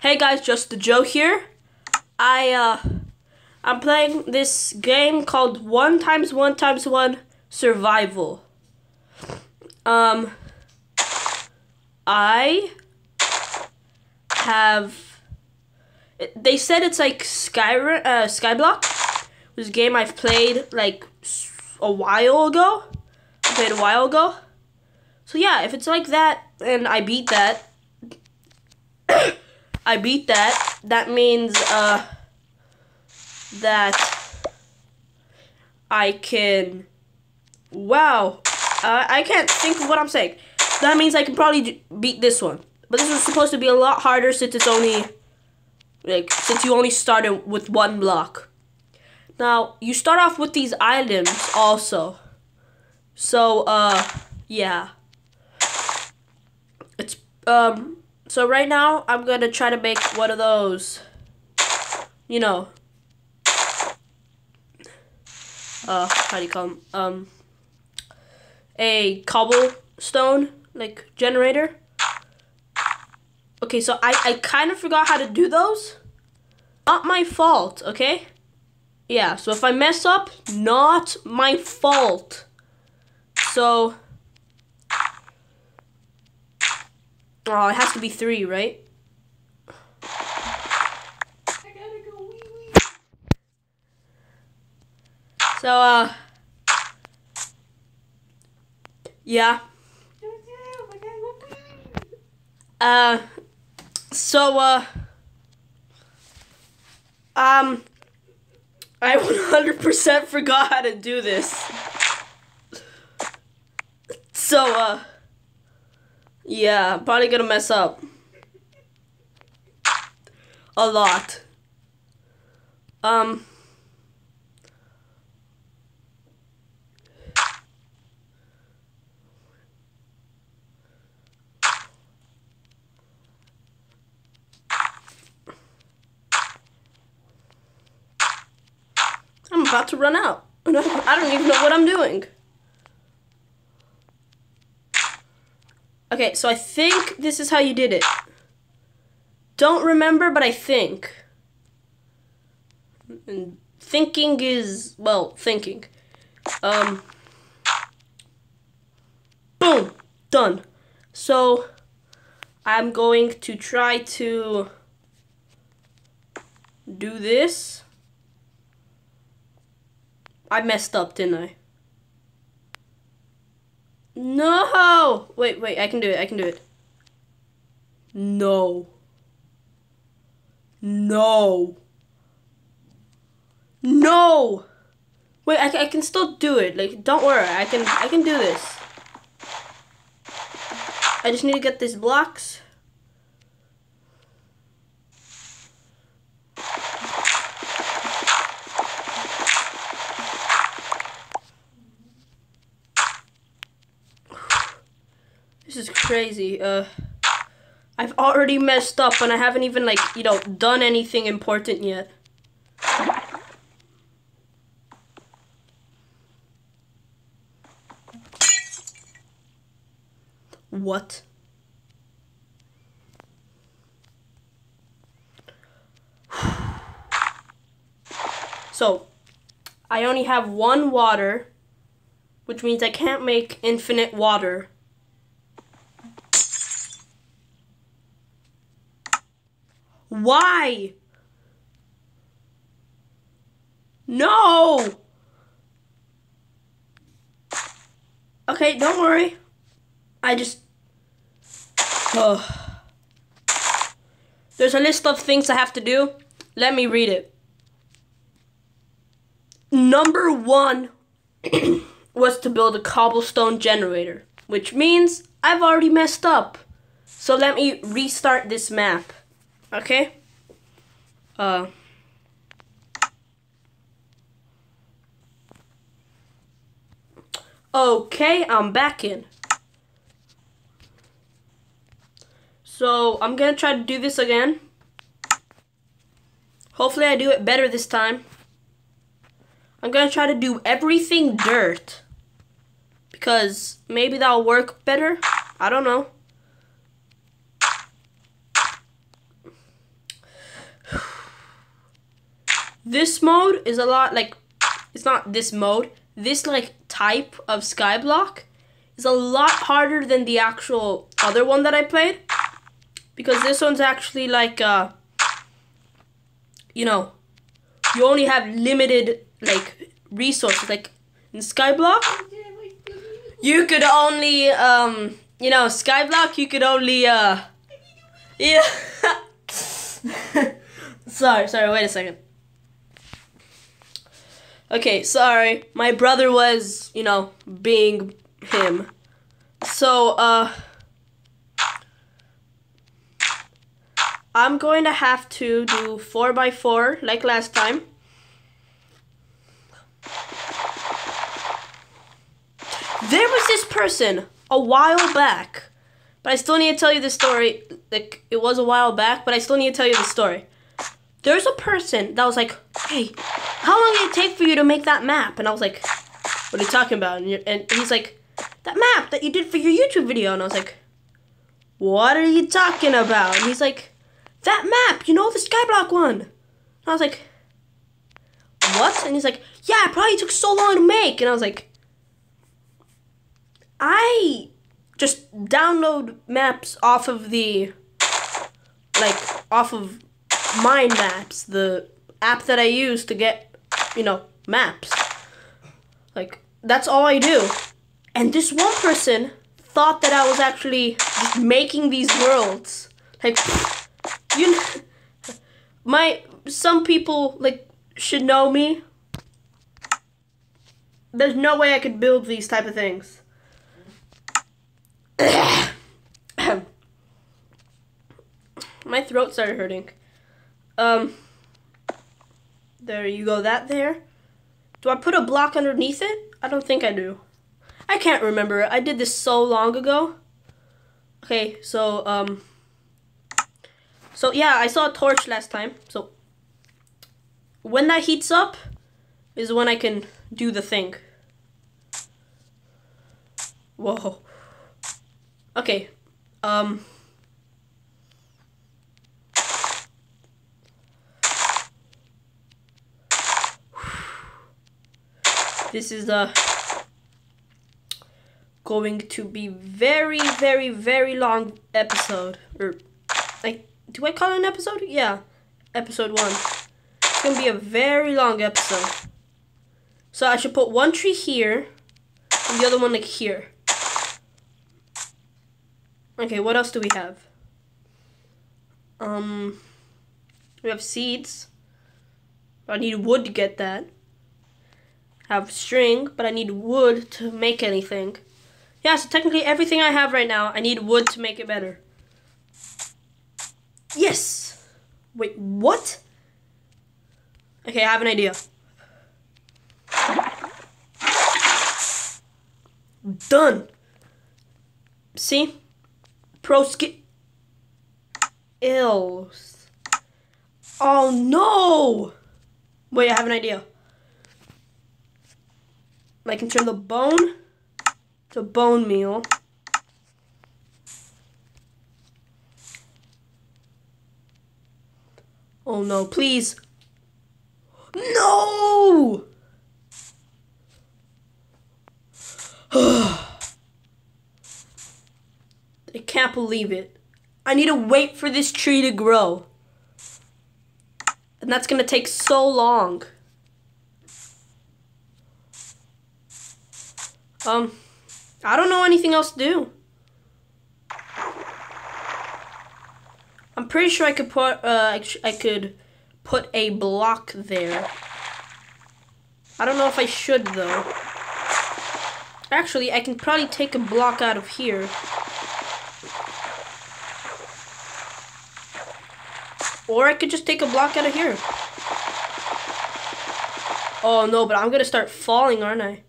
Hey guys, Josef the Joe here. I uh I'm playing this game called one times one times one survival. Um I have they said it's like Skyrim uh Skyblock, which is a game I've played like a while ago. I played a while ago. So yeah, if it's like that and I beat that I beat that, that means uh, that I can. Wow, uh, I can't think of what I'm saying. That means I can probably beat this one. But this was supposed to be a lot harder since it's only like since you only started with one block. Now you start off with these items also. So uh yeah. It's um so right now, I'm going to try to make one of those, you know, uh, how do you call them? Um, a cobblestone, like, generator. Okay, so I, I kind of forgot how to do those. Not my fault, okay? Yeah, so if I mess up, not my fault. So... Oh, it has to be three, right? So, uh, yeah. Uh, so, uh, um, I 100% forgot how to do this. So, uh, yeah, probably gonna mess up. A lot. Um. I'm about to run out. I don't even know what I'm doing. Okay, so I think this is how you did it. Don't remember, but I think. And thinking is, well, thinking. Um, boom, done. So, I'm going to try to do this. I messed up, didn't I? No! Oh, wait, wait, I can do it, I can do it. No. No. No! Wait, I, I can still do it. Like, don't worry, I can, I can do this. I just need to get these blocks. Is crazy. Uh, I've already messed up and I haven't even like, you know, done anything important yet. What? So, I only have one water, which means I can't make infinite water. Why? No! Okay, don't worry. I just... Oh. There's a list of things I have to do. Let me read it. Number one was to build a cobblestone generator, which means I've already messed up. So let me restart this map. Okay. Uh. Okay, I'm back in. So, I'm gonna try to do this again. Hopefully I do it better this time. I'm gonna try to do everything dirt. Because maybe that'll work better. I don't know. This mode is a lot like it's not this mode. This like type of skyblock is a lot harder than the actual other one that I played. Because this one's actually like uh you know you only have limited like resources. Like in skyblock you could only um you know skyblock you could only uh yeah. Sorry sorry wait a second okay sorry my brother was you know being him so uh I'm going to have to do 4x4 like last time. There was this person a while back, but I still need to tell you the story. Like, it was a while back, but I still need to tell you the story. There's a person that was like, hey, how long did it take for you to make that map? And I was like, what are you talking about? And, and he's like, that map that you did for your YouTube video. And I was like, what are you talking about? And he's like, that map, you know, the Skyblock one. And I was like, what? And he's like, yeah, it probably took so long to make. And I was like, I just download maps off of the, like, off of Mind Maps, the app that I use to get, you know, maps. Like, that's all I do. And this one person thought that I was actually just making these worlds. Like, you know, my some people like should know me. There's no way I could build these type of things. my throat started hurting. Um there you go that there. Do I put a block underneath it? I don't think I do. I can't remember. I did this so long ago. Okay, so um so yeah, I saw a torch last time. So when that heats up is when I can do the thing. Whoa. Okay. Um This is uh going to be very very very long episode or like do I call it an episode? Yeah, episode one. It's gonna be a very long episode. So I should put one tree here, and the other one like here. Okay, what else do we have? Um, we have seeds. I need wood to get that. Have string, but I need wood to make anything. Yeah, so technically everything I have right now, I need wood to make it better. Yes! Wait, what? Okay, I have an idea. Done. See? Pro skip. Ills. Oh no! Wait, I have an idea. I can turn the bone to bone meal. Oh no, please. No! I can't believe it. I need to wait for this tree to grow. And that's gonna take so long. Um, I don't know anything else to do. I'm pretty sure I could put uh, I could put a block there. I don't know if I should though. Actually, I can probably take a block out of here. Or I could just take a block out of here. Oh no, but I'm gonna start falling, aren't I?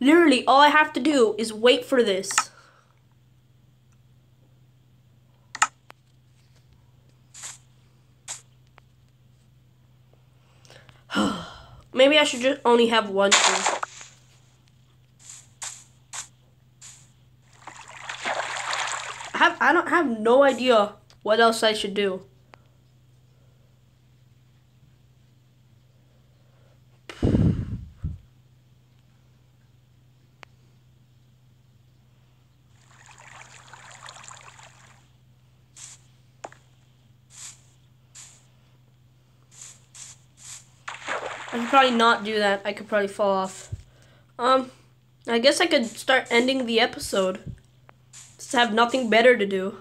Literally, all I have to do is wait for this. Maybe I should just only have one tree. I have I don't have no idea what else I should do. Could probably not do that. I could probably fall off. Um, I guess I could start ending the episode. Just have nothing better to do.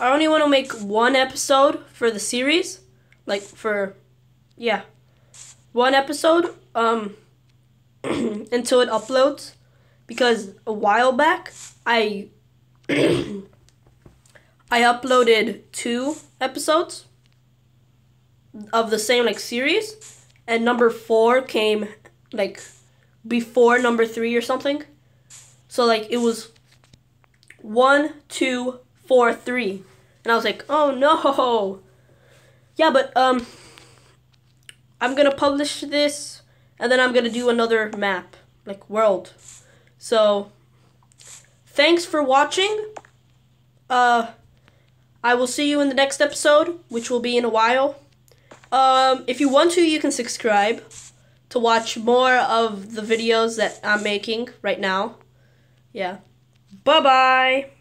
I only want to make one episode for the series. Like for yeah. One episode um until it uploads because a while back I I uploaded two episodes of the same like series, and number four came like before number three or something. So like it was one, two, four, three, and I was like, oh no. Yeah, but um, I'm gonna publish this, and then I'm gonna do another map, like world. So, thanks for watching. Uh, I will see you in the next episode, which will be in a while. Um, if you want to, you can subscribe to watch more of the videos that I'm making right now. Yeah. Bye-bye.